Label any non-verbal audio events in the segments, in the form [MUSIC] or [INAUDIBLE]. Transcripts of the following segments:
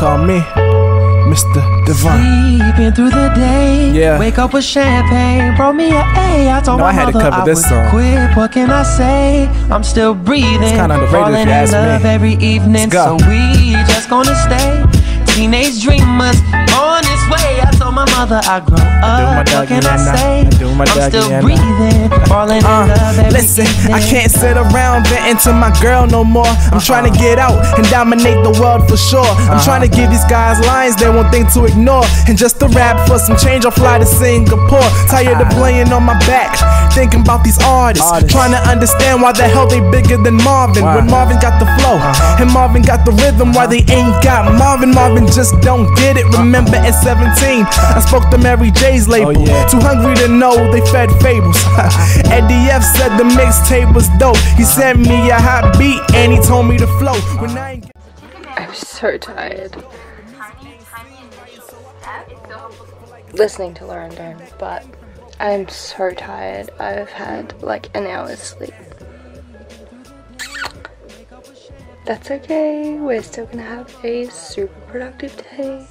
call me Mr. Divine. Sleeping through the day. Yeah. Wake up with champagne. Brought me a A. I told No, my I had to cover I this song. quit. What can I say? I'm still breathing. kinda underrated if Falling you ask me. every evening. Let's go. So we just gonna stay. Teenage dreamers on this way. I told my mother I grow my up. What doggy can I and I- say? I do my I'm still breathing. Falling in Uh, love every listen, evening. I can't sit around venting to my girl no more. I'm uh-huh. trying to get out and dominate the world for sure. I'm uh-huh. trying to give these guys lines they won't think to ignore. And just to rap for some change, I'll fly to Singapore. Tired of playing on my back, thinking about these artists. Artists. Trying to understand why the hell they bigger than Marvin. Why? When Marvin got the flow uh-huh. and Marvin got the rhythm, why they ain't got Marvin? Marvin just don't get it. Remember at 17, I spoke to Mary J's label. Oh, yeah. Too hungry to know they fed fables. [LAUGHS] Eddie F said the mixtape was dope. He sent me a hot beat and he told me to flow. When I ain't I'm so tired. Listening to Lauren Dome, but I'm so tired. I've had like an hour's sleep. That's okay. We're still gonna have a super productive day.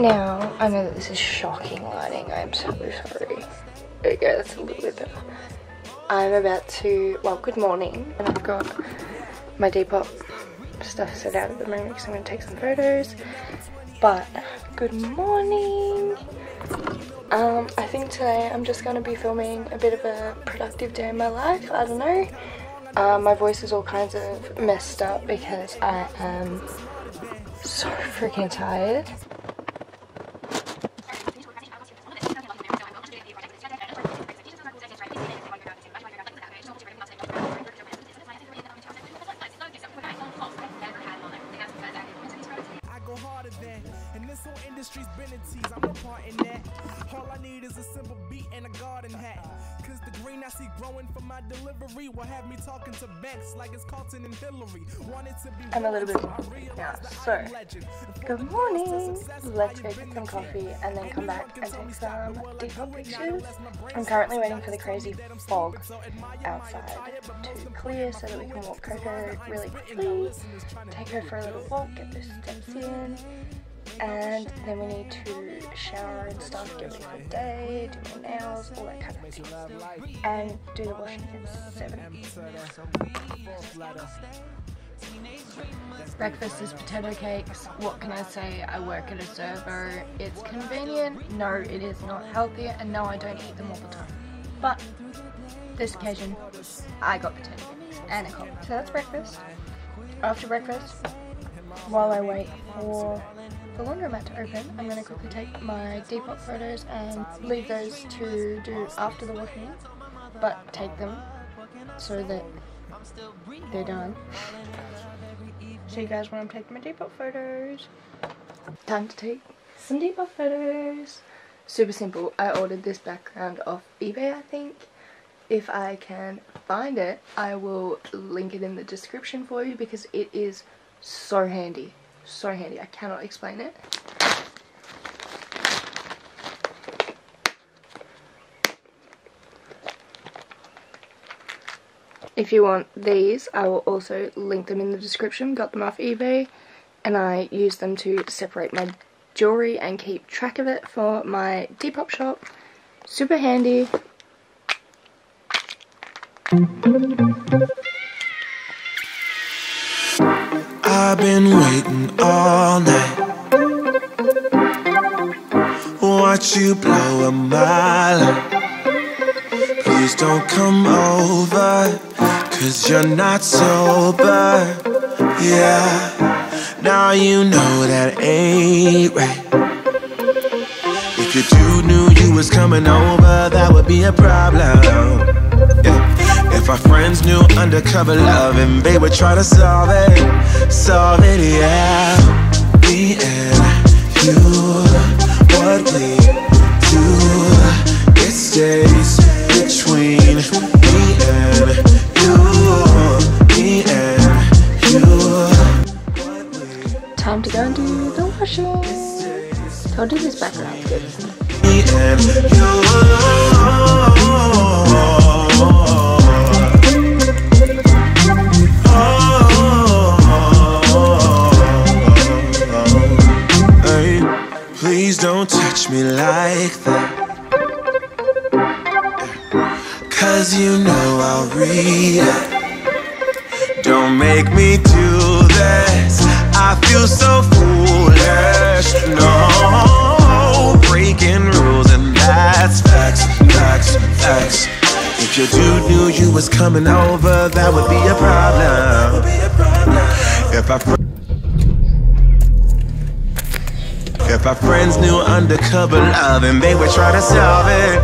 Now, I know that this is shocking lighting. I'm so sorry. Okay, that's a little bit better. I'm about to, well, good morning, and I've got my Depop stuff set out at the moment because I'm going to take some photos. But, good morning! Um, I think today I'm just going to be filming a bit of a productive day in my life. I don't know. Um, my voice is all kinds of messed up because I am so freaking tired. The growing from my delivery will have me talking to like it's Carlton and Hillary. Wanted to be I'm a little bit now, so, Good morning! Let's go get some coffee and then come back and take some Depop pictures. I'm currently waiting for the crazy fog outside to clear so that we can walk Coco really quickly, take her for a little walk, get those steps in, and then we need to shower and stuff, get ready for the day, do my nails, all that kind of stuff, and do the washing at 7. Breakfast is potato cakes. What can I say? I work at a servo. It's convenient. No, it is not healthy. And no, I don't eat them all the time. But this occasion, I got potato cakes and a coffee. So that's breakfast. After breakfast, while I wait for the laundromat to open, I'm going to quickly take my Depop photos and leave those to do after the washing, but take them so that they're done. So you guys when I'm taking my Depop photos. Time to take some Depop photos. Super simple. I ordered this background off eBay, I think. If I can find it, I will link it in the description for you because it is so handy. So handy. I cannot explain it. If you want these, I will also link them in the description. Got them off eBay and I use them to separate my jewellery and keep track of it for my Depop shop. Super handy. All night. Watch you blow a mile. Please don't come over, cause you're not sober. Yeah, now you know that ain't right. If your dude knew you was coming over, that would be a problem. If our friends knew undercover loving, they would try to solve it, solve it, yeah. Me and you, what we do, it stays between me and you, me and you. Time to go and do the washing. Told you this background's good. me and you. Please don't touch me like that. Cause you know I'll read it. Don't make me do this. I feel so foolish. No, breaking rules, and that's facts, facts, facts. If your dude knew you was coming over, that would be a problem. If I If our friends knew undercover love and they would try to solve it,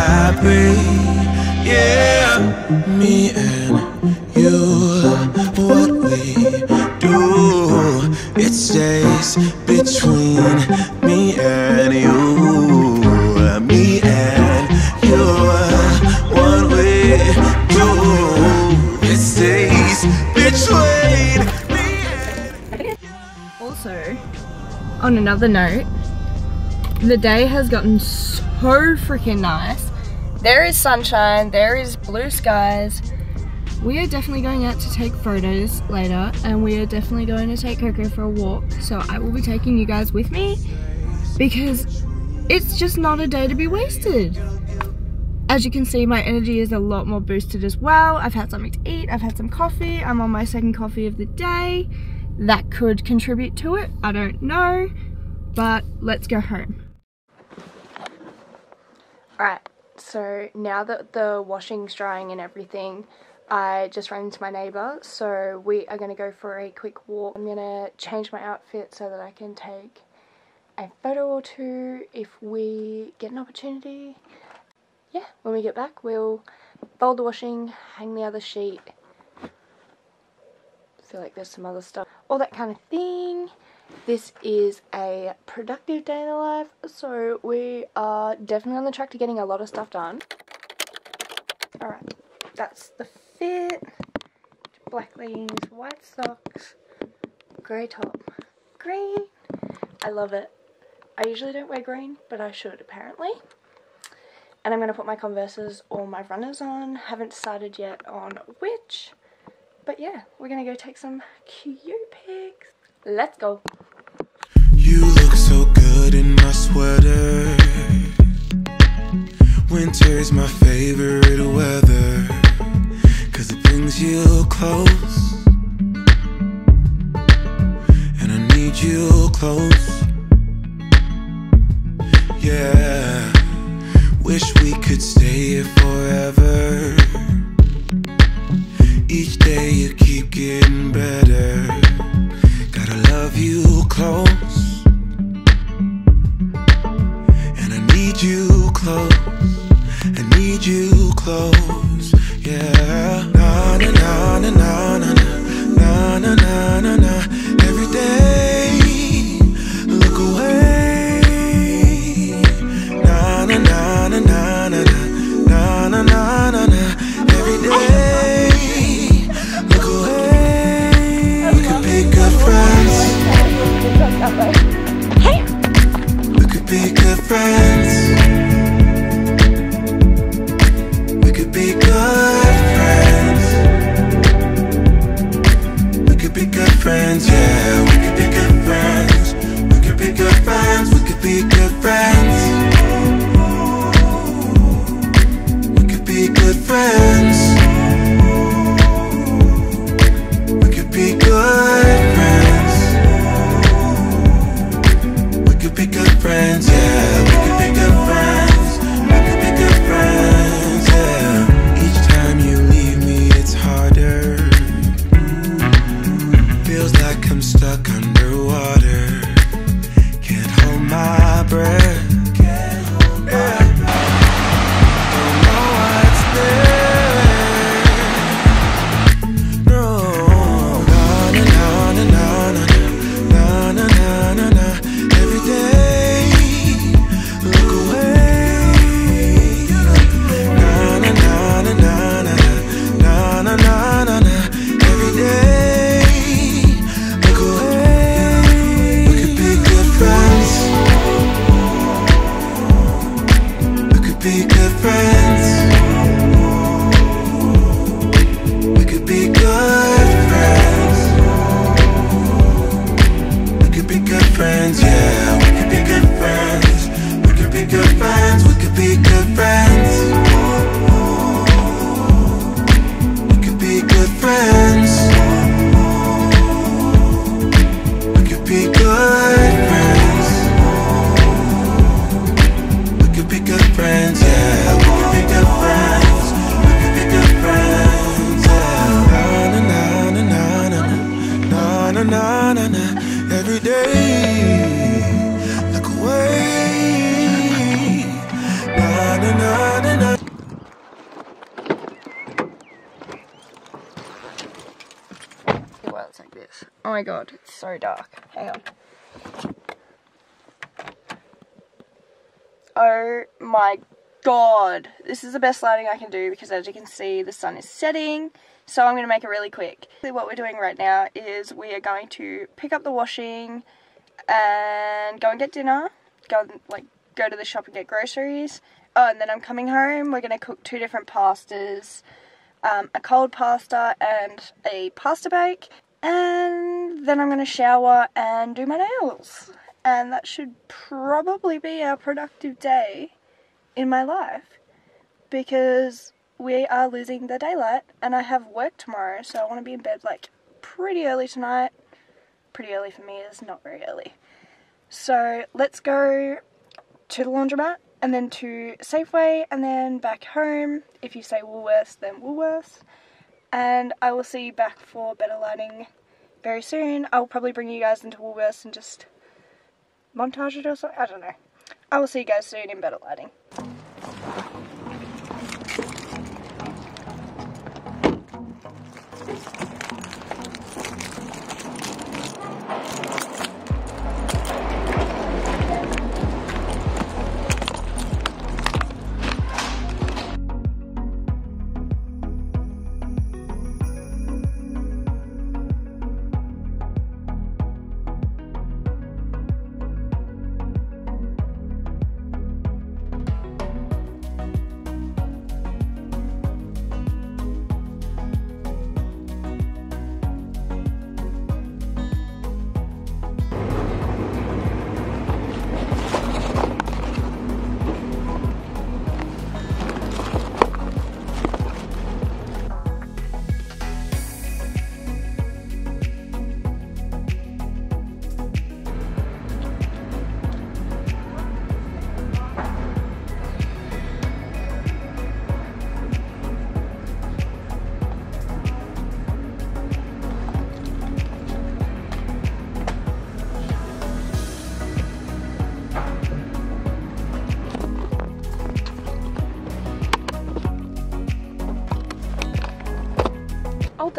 happy. Yeah. Me and you, what we do, it stays between me and you. Me and you, what we do, it stays between me and you. Also, on another note, the day has gotten so freaking nice. There is sunshine, there is blue skies. We are definitely going out to take photos later, and we are definitely going to take Coco for a walk. So I will be taking you guys with me because it's just not a day to be wasted. As you can see, my energy is a lot more boosted as well. I've had something to eat, I've had some coffee, I'm on my second coffee of the day. That could contribute to it, I don't know. But let's go home. Alright, so now that the washing's drying and everything, I just ran into my neighbour, so we are going to go for a quick walk. I'm going to change my outfit so that I can take a photo or two if we get an opportunity. Yeah, when we get back, we'll fold the washing, hang the other sheet. feel like there's some other stuff. All that kind of thing. This is a productive day in the life, so we are definitely on the track to getting a lot of stuff done. Alright, that's the fit. Black leggings, white socks, grey top, green. I love it. I usually don't wear green, but I should apparently. And I'm going to put my Converses or my runners on. Haven't decided yet on which. But yeah, we're going to go take some cute pics. Let's go. You look so good in my sweater. My favorite weather. Cause it brings you close. And I need you close. Yeah. Wish we could stay here forever. friend. It's like this. Oh my god, it's so dark. Hang on. Oh my god. This is the best lighting I can do because as you can see, the sun is setting. So I'm going to make it really quick. What we're doing right now is we are going to pick up the washing and go and get dinner. Go like go to the shop and get groceries. Oh, and then I'm coming home. We're going to cook two different pastas um, a cold pasta and a pasta bake. And then I'm going to shower and do my nails. And that should probably be our productive day in my life because we are losing the daylight and I have work tomorrow, so I want to be in bed like pretty early tonight. Pretty early for me is not very early. So let's go to the laundromat and then to Safeway and then back home. If you say Woolworths, then Woolworths. And I will see you back for better lighting very soon. I'll probably bring you guys into Woolworths and just montage it or something. I don't know. I will see you guys soon in better lighting.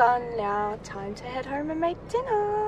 Done now. Time to head home and make dinner.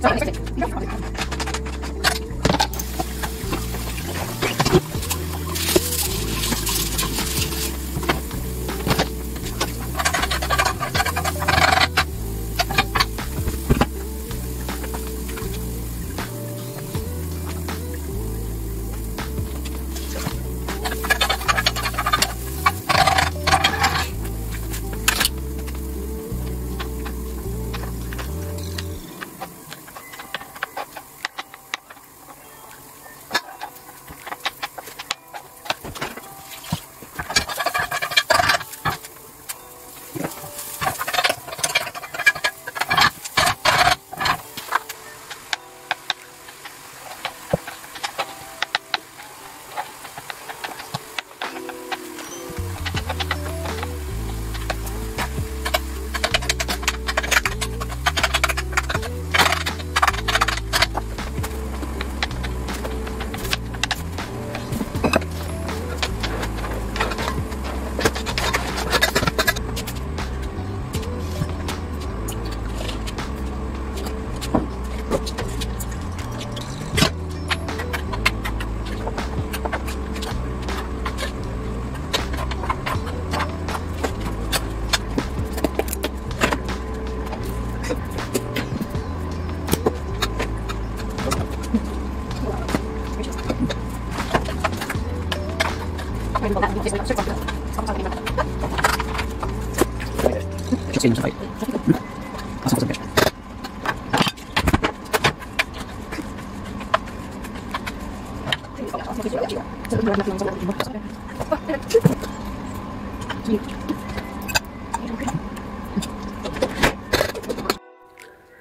Sorry, sorry.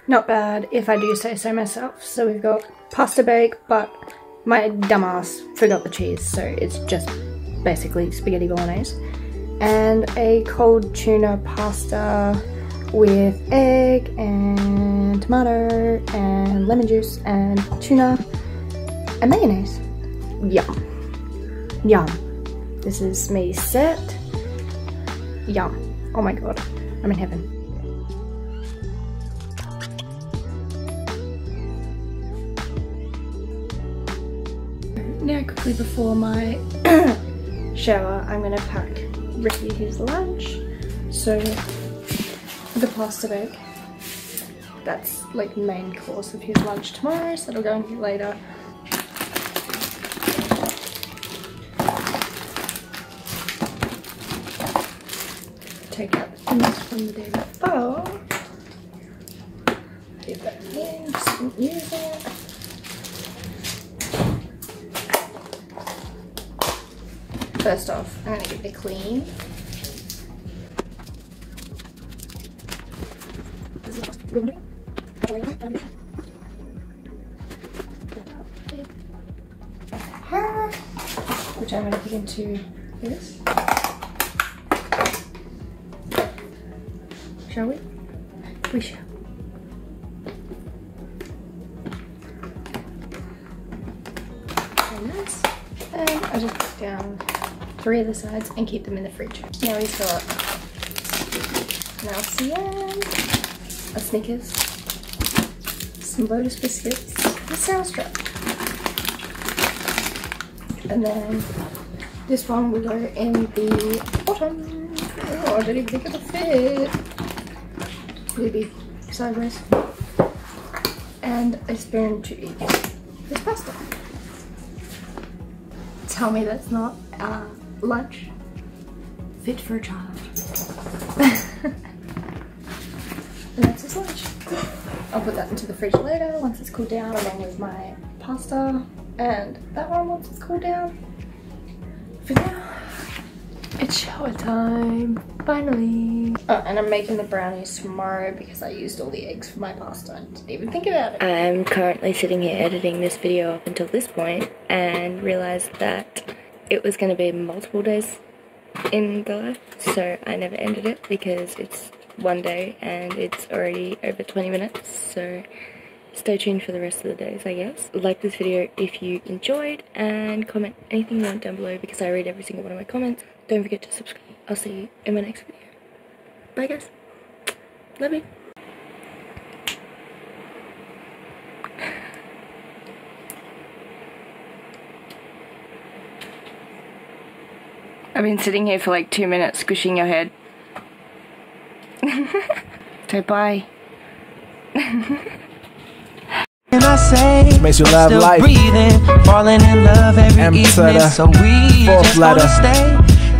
Not bad, if I do say so myself. So we've got pasta bake, but my dumbass forgot the cheese, so it's just basically spaghetti bolognese. And a cold tuna pasta with egg and tomato and lemon juice and tuna and mayonnaise. Yum. Yum. This is me set. Yum. Oh my god. I'm in heaven. Now quickly before my [COUGHS] shower, I'm gonna pack Ricky his lunch. So the pasta bake, that's like main course of his lunch tomorrow, so that'll go in here later. Take out the things from the day before. Leave that in, just use it. First off, I'm gonna give it a clean. Which I'm gonna put into this. Shall we? We shall. And um, I just put down three of the sides and keep them in the fridge. Now he's got a Snickers, some Lotus biscuits, a Sourstrap. And then this one will go in the bottom. Oh, I didn't even think it'll fit. It'll sideways. And a spoon to eat this pasta. Tell me that's not uh, lunch fit for a child. [LAUGHS] and that's his lunch. I'll put that into the fridge later once it's cooled down along with my pasta and that one once it's cooled down. For now, it's shower time, finally. Oh, and I'm making the brownies tomorrow because I used all the eggs for my pasta and didn't even think about it. I'm currently sitting here editing this video up until this point and realized that it was going to be multiple days in the life, so I never ended it because it's one day and it's already over 20 minutes, so stay tuned for the rest of the days, I guess. Like this video if you enjoyed and comment anything you want down below because I read every single one of my comments. Don't forget to subscribe. I'll see you in my next video. Bye guys. Love you. I've been sitting here for like two minutes squishing your head. [LAUGHS] so bye. And I say, Makes you I'm love still life. breathing, falling in love every M to evening. the uh, So we fourth just letter. gonna stay.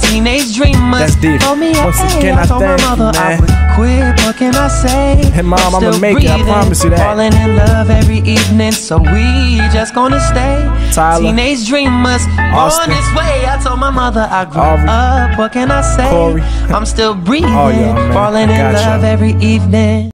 Teenage dreamers. That's deep. Told me, Once hey, again, I told my thank you, mother I man. would quit. What can I say? Hey, Mom, I'm I'ma make it. I promise you that. Falling in love every evening. So we just gonna stay. Tyler. Teenage dreamers. Austin. On this way. I told my mother I grew Aubrey. up. What can I say? Corey. I'm still breathing. Oh, All y'all, man. Falling in love every evening.